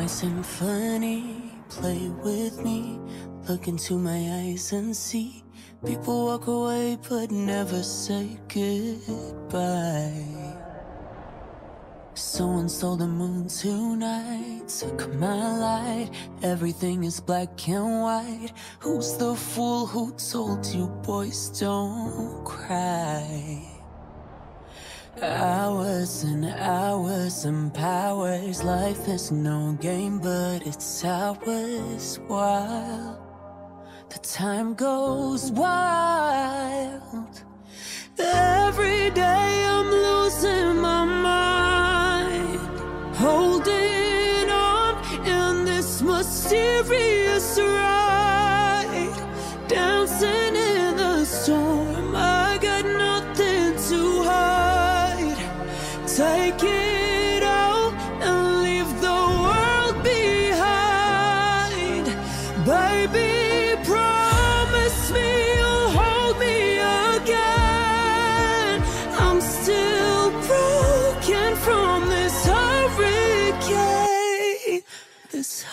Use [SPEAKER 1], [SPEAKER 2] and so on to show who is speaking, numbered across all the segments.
[SPEAKER 1] my symphony, play with me. Look into my eyes and see. People walk away but never say goodbye. Someone stole the moon tonight, took my light. Everything is black and white. Who's the fool who told you boys don't cry? Hours and hours and powers. Life is no game, but it's ours. While the time goes wild. Every day I'm losing my mind. Holding on in this mysterious ride.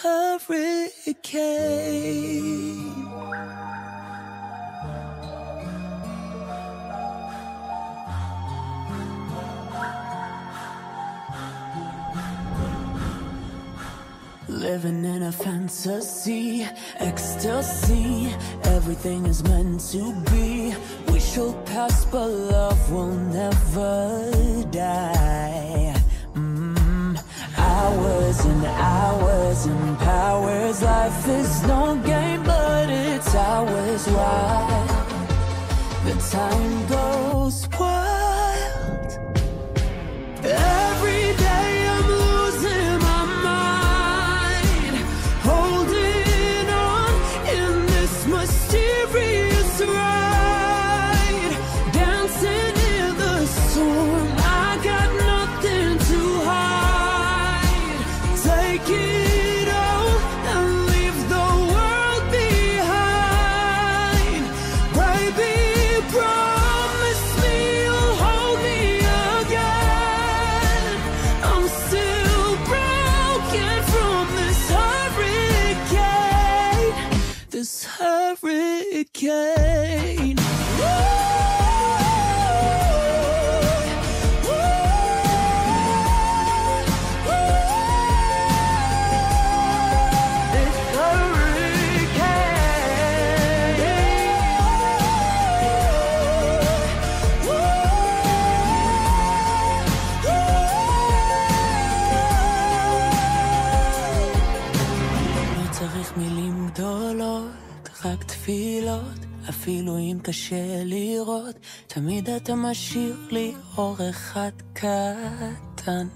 [SPEAKER 1] Hurricane. Living in a fantasy, ecstasy. Everything is meant to be. We shall pass, but love will never and powers. Life is no game, but it's ours. Why? The time goes hurricane. This תפילות. אפילו אם קשה לראות, תמיד אתה משאיר לי אור אחד קטן.